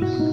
Bye.